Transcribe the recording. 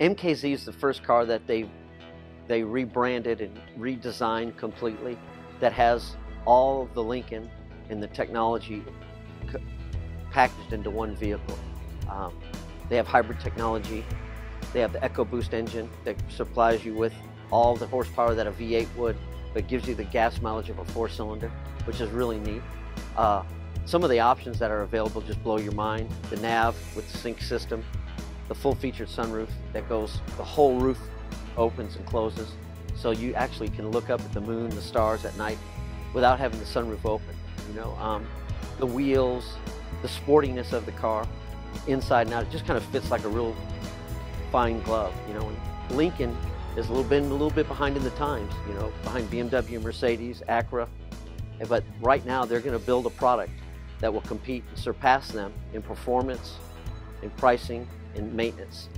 MKZ is the first car that they they rebranded and redesigned completely that has all of the Lincoln and the technology packaged into one vehicle. Um, they have hybrid technology. They have the EcoBoost engine that supplies you with all the horsepower that a V8 would, but gives you the gas mileage of a four-cylinder, which is really neat. Uh, some of the options that are available just blow your mind. The nav with the sync system, the full-featured sunroof that goes, the whole roof opens and closes. So you actually can look up at the moon, the stars at night without having the sunroof open. You know, um, the wheels, the sportiness of the car, inside and out, it just kind of fits like a real fine glove. You know, and Lincoln is a little bit, a little bit behind in the times. You know, behind BMW, Mercedes, Acura, but right now they're going to build a product that will compete and surpass them in performance, in pricing, in maintenance.